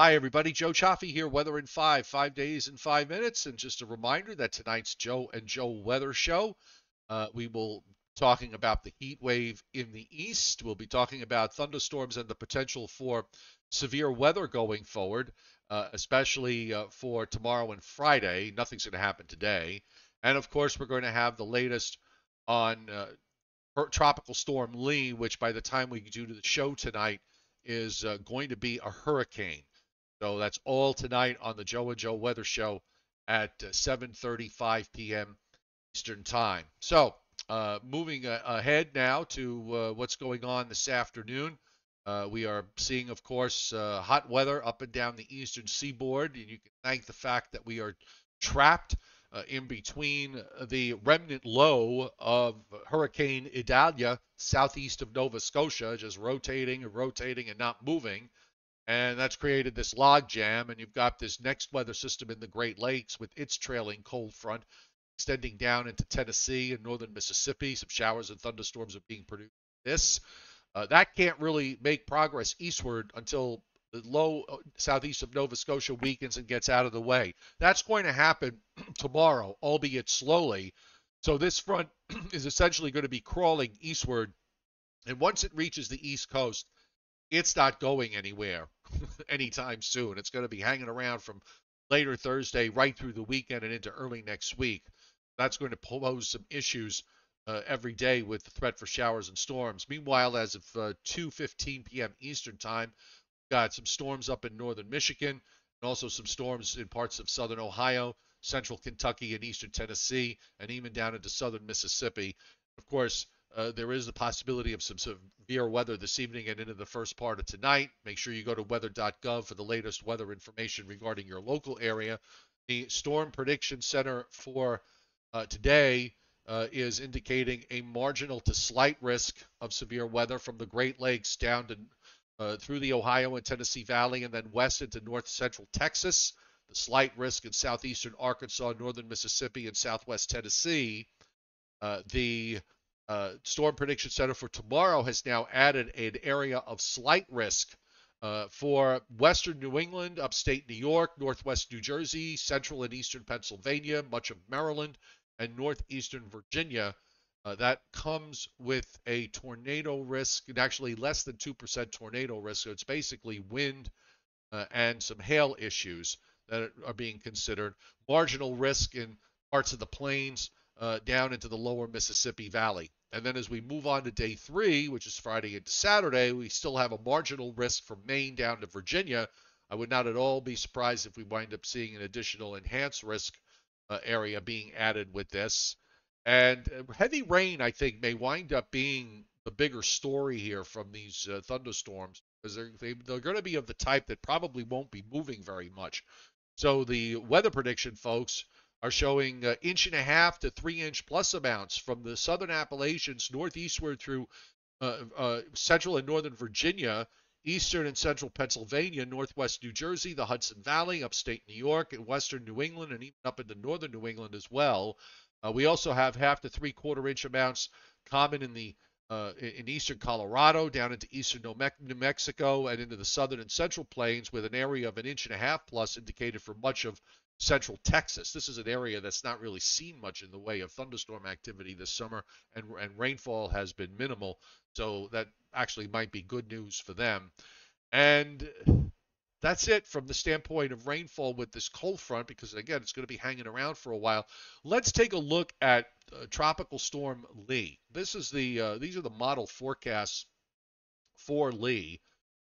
Hi, everybody. Joe Cioffi here, Weather in Five, five days in five minutes. And just a reminder that tonight's Joe and Joe Weather Show, uh, we will talking about the heat wave in the east. We'll be talking about thunderstorms and the potential for severe weather going forward, uh, especially uh, for tomorrow and Friday. Nothing's going to happen today. And of course, we're going to have the latest on uh, Tropical Storm Lee, which by the time we do the show tonight is uh, going to be a hurricane. So that's all tonight on the Joe and Joe Weather Show at 7:35 uh, p.m. Eastern Time. So uh, moving uh, ahead now to uh, what's going on this afternoon. Uh, we are seeing, of course, uh, hot weather up and down the eastern seaboard, and you can thank the fact that we are trapped in between the remnant low of Hurricane Idalia southeast of Nova Scotia, just rotating and rotating and not moving and that's created this log jam and you've got this next weather system in the great lakes with its trailing cold front extending down into tennessee and northern mississippi. Some showers and thunderstorms are being produced this. Uh, that can't really make progress eastward until the low uh, southeast of nova scotia weakens and gets out of the way. That's going to happen tomorrow albeit slowly. So this front is essentially going to be crawling eastward. And once it reaches the east coast it's not going anywhere anytime soon. It's going to be hanging around from later Thursday right through the weekend and into early next week. That's going to pose some issues uh, every day with the threat for showers and storms. Meanwhile, as of uh, 2:15 p.m. Eastern Time, we've got some storms up in northern Michigan and also some storms in parts of southern Ohio, central Kentucky, and eastern Tennessee, and even down into southern Mississippi. Of course, uh, there is the possibility of some severe weather this evening and into the first part of tonight. Make sure you go to weather.gov for the latest weather information regarding your local area. The Storm Prediction Center for uh, today uh, is indicating a marginal to slight risk of severe weather from the Great Lakes down to uh, through the Ohio and Tennessee Valley and then west into north central Texas. The slight risk in southeastern Arkansas, northern Mississippi, and southwest Tennessee. Uh, the uh, Storm Prediction Center for tomorrow has now added an area of slight risk uh, for western New England, upstate New York, northwest New Jersey, central and eastern Pennsylvania, much of Maryland, and northeastern Virginia. Uh, that comes with a tornado risk, and actually less than 2% tornado risk. So it's basically wind uh, and some hail issues that are being considered. Marginal risk in parts of the plains uh, down into the lower Mississippi Valley. And then as we move on to day three, which is Friday into Saturday, we still have a marginal risk from Maine down to Virginia. I would not at all be surprised if we wind up seeing an additional enhanced risk uh, area being added with this. And uh, heavy rain, I think, may wind up being the bigger story here from these uh, thunderstorms because they're, they, are they are going to be of the type that probably won't be moving very much. So the weather prediction, folks, are showing uh, inch and a half to three inch plus amounts from the southern Appalachians northeastward through uh, uh, central and northern Virginia, eastern and central Pennsylvania, northwest New Jersey, the Hudson Valley, upstate New York, and western New England, and even up into northern New England as well. Uh, we also have half to three quarter inch amounts common in the uh, in eastern Colorado, down into eastern New Mexico, and into the southern and central plains, with an area of an inch and a half plus indicated for much of central Texas. This is an area that's not really seen much in the way of thunderstorm activity this summer, and, and rainfall has been minimal. So that actually might be good news for them. And that's it from the standpoint of rainfall with this cold front, because again, it's going to be hanging around for a while. Let's take a look at uh, Tropical Storm Lee. This is the uh, these are the model forecasts for Lee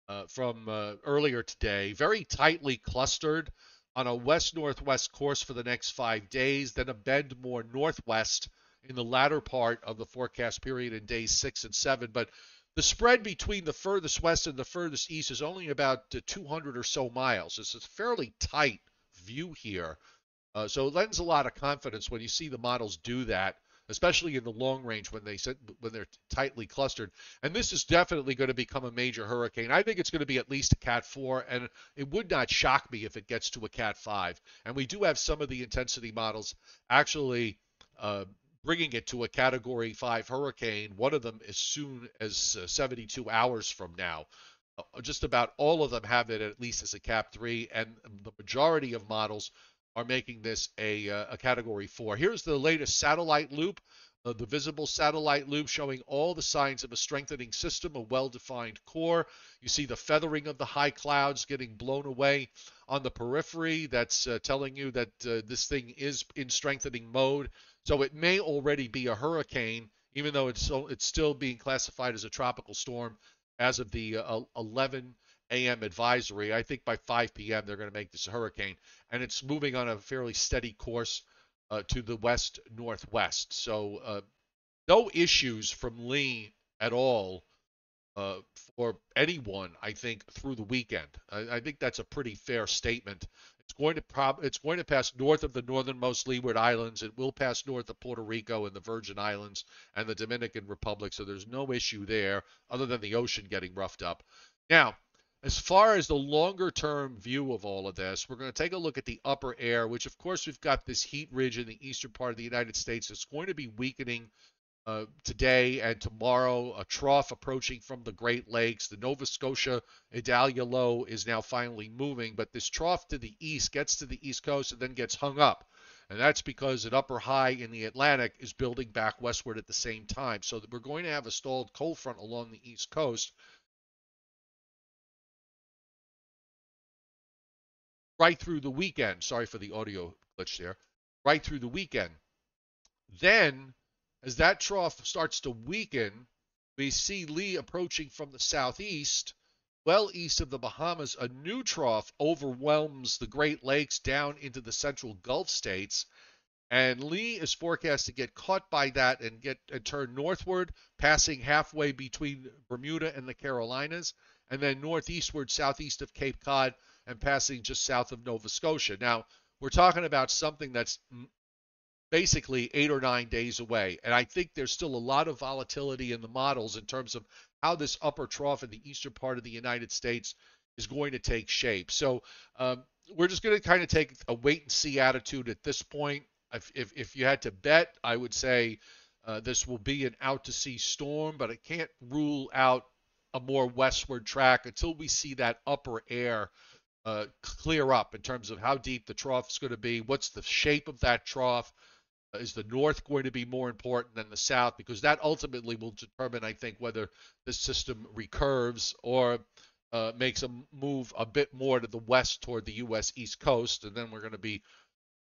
uh, from uh, earlier today. Very tightly clustered on a west northwest course for the next five days, then a bend more northwest in the latter part of the forecast period in days six and seven. But the spread between the furthest west and the furthest east is only about 200 or so miles. It's a fairly tight view here. Uh, so it lends a lot of confidence when you see the models do that especially in the long range when they when they're tightly clustered. And this is definitely going to become a major hurricane. I think it's going to be at least a Cat 4, and it would not shock me if it gets to a Cat 5. And we do have some of the intensity models actually. Uh, bringing it to a category 5 hurricane one of them as soon as uh, 72 hours from now uh, just about all of them have it at least as a Cat 3, and the majority of models are making this a, uh, a Category 4. Here's the latest satellite loop, uh, the visible satellite loop showing all the signs of a strengthening system, a well-defined core. You see the feathering of the high clouds getting blown away on the periphery. That's uh, telling you that uh, this thing is in strengthening mode. So it may already be a hurricane, even though it's, so, it's still being classified as a tropical storm as of the uh, 11 a.m. advisory. I think by 5 p.m. they're going to make this a hurricane, and it's moving on a fairly steady course uh, to the west northwest. So uh, no issues from Lee at all uh, for anyone. I think through the weekend. I, I, think that's a pretty fair statement. It's going to prob- it's going to pass north of the northernmost Leeward Islands. It will pass north of Puerto Rico and the Virgin Islands and the Dominican Republic. So there's no issue there, other than the ocean getting roughed up. Now, as far as the longer term view of all of this, we're going to take a look at the upper air, which of course we've got this heat ridge in the eastern part of the United States. It's going to be weakening uh, today and tomorrow. A trough approaching from the Great Lakes. The Nova Scotia Idalia low is now finally moving, but this trough to the east gets to the east coast and then gets hung up. And that's because an upper high in the Atlantic is building back westward at the same time. So we're going to have a stalled cold front along the east coast right through the weekend. Sorry for the audio glitch there. Right through the weekend. Then, as that trough starts to weaken, we see Lee approaching from the southeast, well east of the Bahamas. A new trough overwhelms the Great Lakes down into the central Gulf states. And Lee is forecast to get caught by that and get and turn northward, passing halfway between Bermuda and the Carolinas, and then northeastward, southeast of Cape Cod, and passing just south of Nova Scotia. Now, we're talking about something that's basically eight or nine days away. And I think there's still a lot of volatility in the models in terms of how this upper trough in the eastern part of the United States is going to take shape. So um, we're just going to kind of take a wait and see attitude at this point. If, if, if you had to bet, I would say uh, this will be an out to sea storm, but I can't rule out a more westward track until we see that upper air uh, clear up in terms of how deep the trough is going to be. What's the shape of that trough? Uh, is the north going to be more important than the south? Because that ultimately will determine, I think, whether the system recurves or uh, makes a move a bit more to the west toward the U.S. East Coast. And then we're going to be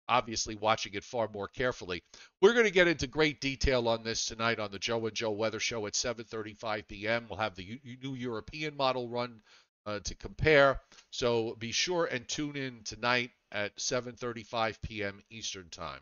obviously watching it far more carefully. We're going to get into great detail on this tonight on the Joe and Joe Weather Show at 7:35 p.m. We'll have the U- new European model run uh, to compare. So be sure and tune in tonight at 7:35 p.m. Eastern Time.